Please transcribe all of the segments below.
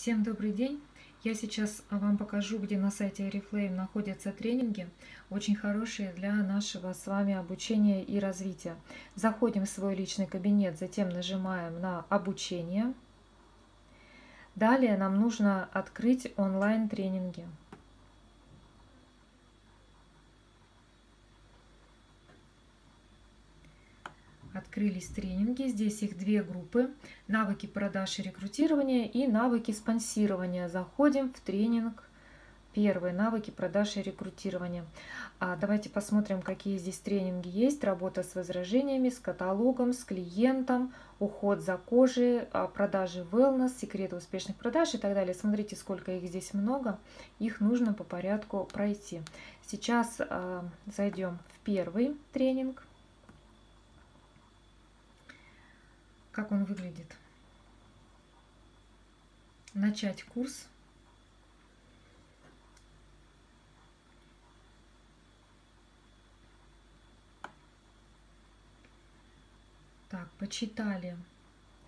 Всем добрый день! Я сейчас вам покажу, где на сайте Oriflame находятся тренинги, очень хорошие для нашего с вами обучения и развития. Заходим в свой личный кабинет, затем нажимаем на «Обучение». Далее нам нужно открыть онлайн-тренинги. Открылись тренинги. Здесь их две группы. Навыки продаж и рекрутирования и навыки спонсирования. Заходим в тренинг первый. Навыки продаж и рекрутирования. А давайте посмотрим, какие здесь тренинги есть. Работа с возражениями, с каталогом, с клиентом, уход за кожей, а, продажи wellness, секреты успешных продаж и так далее. Смотрите, сколько их здесь много. Их нужно по порядку пройти. Сейчас э, зайдем в первый тренинг. Как он выглядит. Начать курс. Так, почитали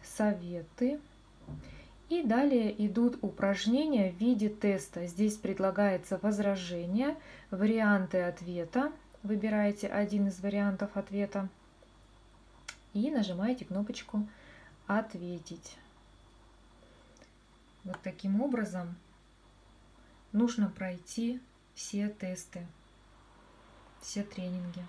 советы. И далее идут упражнения в виде теста. Здесь предлагается возражение, варианты ответа. Выбираете один из вариантов ответа и нажимаете кнопочку «Ответить». Вот таким образом нужно пройти все тесты, все тренинги.